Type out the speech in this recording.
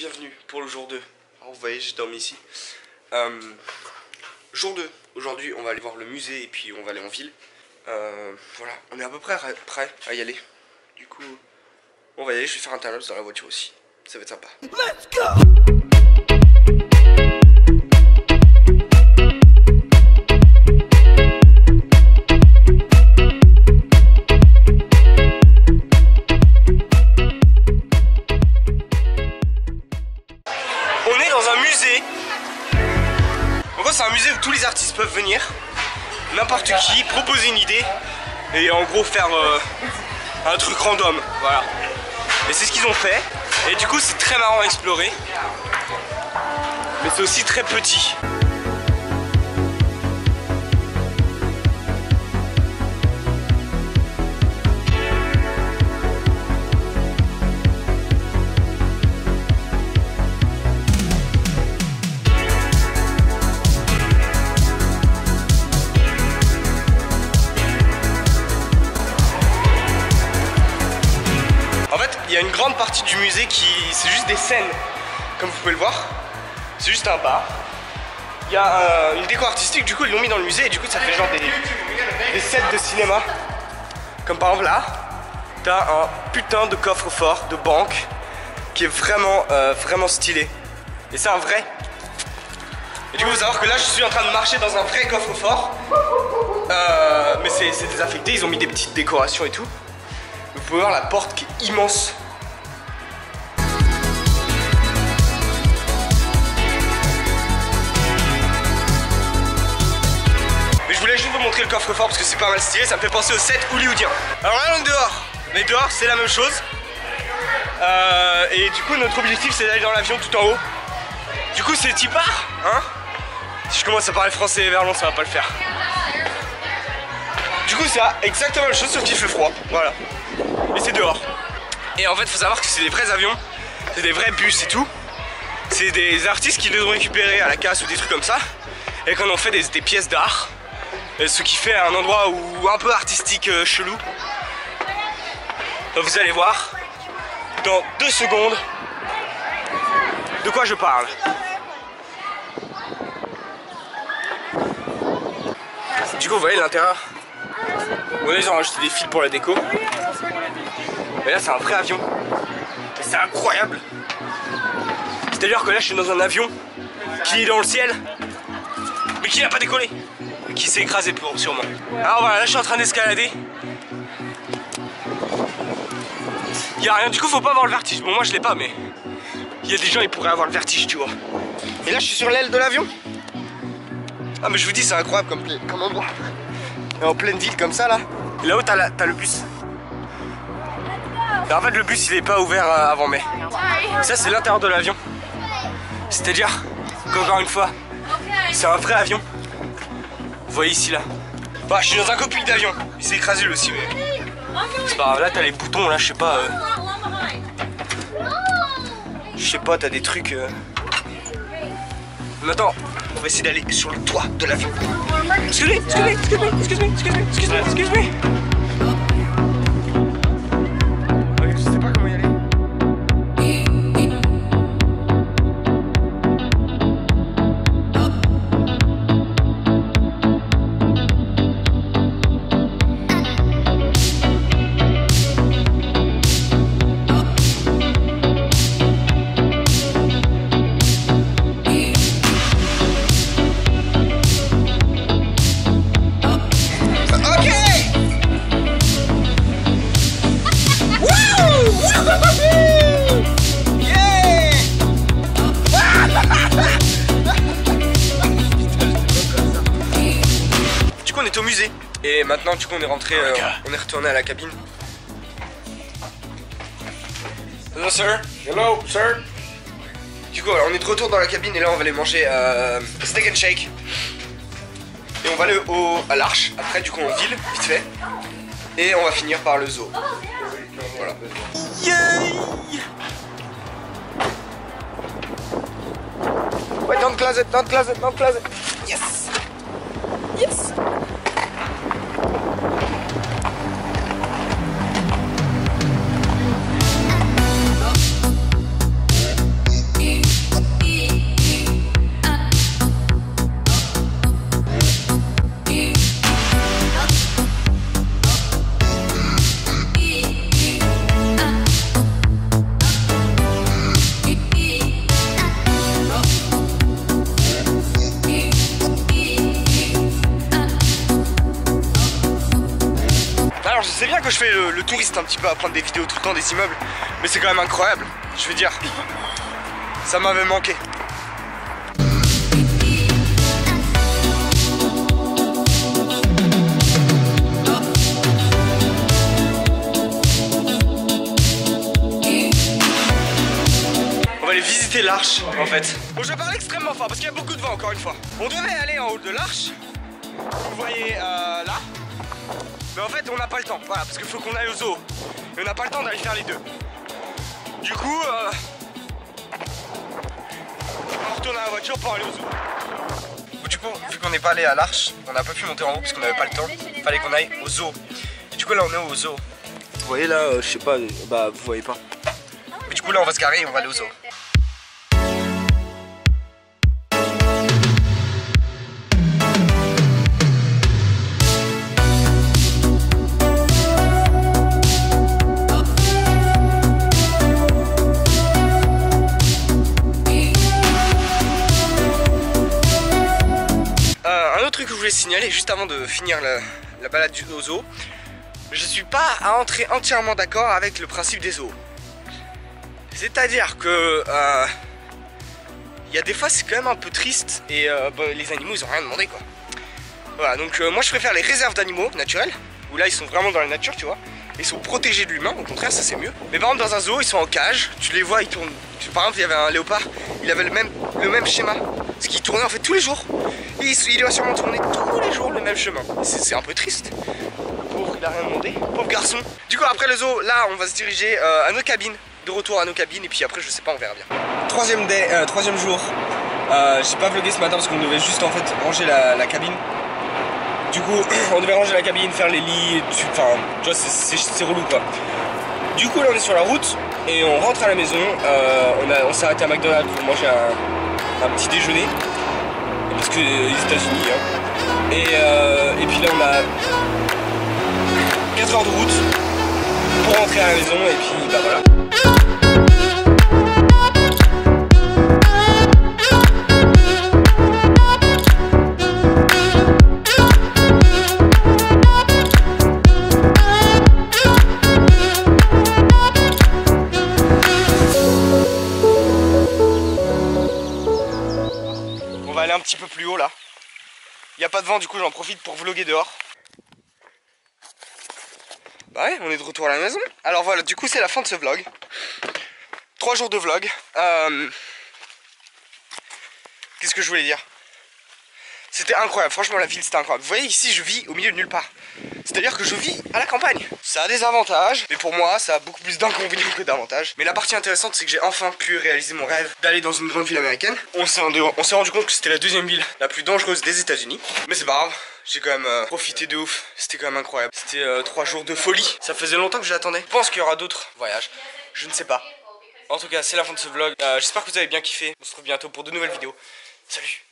bienvenue pour le jour 2. Alors, vous voyez, j'ai dormi ici. Euh, jour 2. Aujourd'hui, on va aller voir le musée et puis on va aller en ville. Euh, voilà, on est à peu près prêt à y aller. Du coup, on va y aller. Je vais faire un time dans la voiture aussi. Ça va être sympa. Let's go! C'est un musée où tous les artistes peuvent venir. N'importe qui, proposer une idée. Et en gros, faire euh, un truc random. Voilà. Et c'est ce qu'ils ont fait. Et du coup, c'est très marrant à explorer. Mais c'est aussi très petit. Une grande partie du musée qui. C'est juste des scènes, comme vous pouvez le voir. C'est juste un bar. Il y a euh, une déco artistique, du coup, ils l'ont mis dans le musée et du coup, ça fait genre des, des sets de cinéma. Comme par exemple là, t'as un putain de coffre-fort de banque qui est vraiment, euh, vraiment stylé. Et c'est un vrai. Et du coup, vous savoir que là, je suis en train de marcher dans un vrai coffre-fort. Euh, mais c'est désaffecté, ils ont mis des petites décorations et tout. Vous pouvez voir la porte qui est immense. Le coffre-fort parce que c'est pas mal stylé, ça me fait penser au set hollywoodien. Alors là on est dehors, mais dehors c'est la même chose. Euh, et du coup notre objectif c'est d'aller dans l'avion tout en haut. Du coup c'est type part, hein Si je commence à parler français vers long ça va pas le faire. Du coup c'est exactement la même chose sauf qu'il fait froid, voilà. Et c'est dehors. Et en fait, faut savoir que c'est des vrais avions, c'est des vrais bus et tout. C'est des artistes qui les ont récupérés à la casse ou des trucs comme ça. Et qu'on en fait des pièces d'art. Et Ce qui fait un endroit un peu artistique euh, chelou. Donc vous allez voir dans deux secondes de quoi je parle. Du coup, vous voyez l'intérieur. Bon, ils ont rajouté des fils pour la déco. Mais là, c'est un vrai avion. C'est incroyable. C'est-à-dire que là, je suis dans un avion qui est dans le ciel, mais qui n'a pas décollé. Qui s'est écrasé pour, sûrement. Alors voilà, là, je suis en train d'escalader. Il a rien, du coup, faut pas avoir le vertige. Bon, moi, je l'ai pas, mais il y a des gens, ils pourraient avoir le vertige, tu vois. Et là, je suis sur l'aile de l'avion. Ah, mais je vous dis, c'est incroyable comme, comme endroit. Et en pleine ville comme ça, là. Et là-haut, t'as le bus. Et en fait, le bus il est pas ouvert euh, avant mai. Ça, c'est l'intérieur de l'avion. C'est-à-dire qu'encore une fois, c'est un vrai avion. Vous voyez ici là. Bah, je suis dans un cockpit d'avion. Il s'est écrasé lui aussi, mais. C'est pas grave. Là, t'as les boutons, là, je sais pas. euh, Je sais pas, t'as des trucs. euh. Mais attends, on va essayer d'aller sur le toit de l'avion. Excuse-moi, excuse-moi, excuse-moi, excuse-moi, excuse-moi, excuse-moi, excuse-moi. Est au musée et maintenant du coup on est rentré, euh, on est retourné à la cabine. Hello sir. Hello sir. Du coup alors, on est de retour dans la cabine et là on va aller manger euh, steak and shake. Et on va aller au, à l'arche, après du coup en ville, vite fait. Et on va finir par le zoo. Voilà. Yay Ouais, dans le closet, dans le closet, dans le closet. Yes Yes le touriste un petit peu à prendre des vidéos tout le temps des immeubles. Mais c'est quand même incroyable. Je veux dire, ça m'avait manqué. On va aller visiter l'arche en fait. Bon, je parle extrêmement fort parce qu'il y a beaucoup de vent encore une fois. On devait aller en haut de l'arche. Vous voyez euh, là. Mais en fait, on n'a pas le temps. Voilà, parce qu'il faut qu'on aille au zoo. Et on n'a pas le temps d'aller faire les deux. Du coup, euh, on retourne à la voiture pour aller au zoo. Du coup, vu qu'on n'est pas allé à l'arche, on n'a pas pu monter en haut parce qu'on n'avait pas le temps. Fallait qu'on aille au zoo. Et du coup, là, on est au zoo. Vous voyez là, euh, je sais pas, bah vous voyez pas. Mais du coup, là, on va se garer et on va aller au zoo. Signaler juste avant de finir la, la balade du zoo, je suis pas à entrer entièrement d'accord avec le principe des zoos. C'est-à-dire que euh, il y a des fois c'est quand même un peu triste et euh, bah, les animaux ils ont rien demandé quoi. Voilà donc euh, moi je préfère les réserves d'animaux naturels où là ils sont vraiment dans la nature tu vois. Ils sont protégés de l'humain, au contraire ça c'est mieux. Mais par exemple dans un zoo ils sont en cage, tu les vois ils tournent. Par exemple il y avait un léopard, il avait le même, le même schéma. Ce qui tournait en fait tous les jours. Il, doit sûrement tourner tous les jours le même chemin. C'est un peu triste. Pauvre il a rien demandé. Pauvre garçon. Du coup après le zoo, là on va se diriger euh, à nos cabines. De retour à nos cabines et puis après je sais pas on verra bien. Troisième, day, euh, troisième jour. Euh, J'ai pas vlogué ce matin parce qu'on devait juste en fait ranger la, cabine. Du coup, on devait ranger la cabine, faire les lits, enfin, tu vois, c'est- relou quoi. Du coup, là, on est sur la route et on rentre à la maison. On on s'est arrêté à McDonald's pour manger un, un petit déjeuner. Parce que euh, les États-Unis, hein. Et, euh, et puis là, on a 4 heures de route pour rentrer à la maison et puis bah voilà. Un petit peu plus haut là. Il n'y a pas de vent, du coup j'en profite pour vloguer dehors. Bah ouais, on est de retour à la maison. Alors voilà, du coup c'est la fin de ce vlog. Trois jours de vlog. Euh, Qu'est-ce que je voulais dire? C'était incroyable, franchement la ville c'était incroyable. Vous voyez ici je vis au milieu de nulle part. C'est-à-dire que je vis à la campagne. Ça a des avantages, mais pour moi ça a beaucoup plus d'inconvénients que d'avantages. Mais la partie intéressante c'est que j'ai enfin pu réaliser mon rêve d'aller dans une grande ville américaine. On s'est rendu, compte que c'était la deuxième ville la plus dangereuse des États-Unis. Mais c'est pas grave, j'ai quand même euh, profité de ouf. C'était quand même incroyable. C'était euh, trois jours de folie. Ça faisait longtemps que je l'attendais. Je pense qu'il y aura d'autres voyages. Je ne sais pas. En tout cas, c'est la fin de ce vlog. Euh, J'espère que vous avez bien kiffé. On se retrouve bientôt pour de nouvelles vidéos. Salut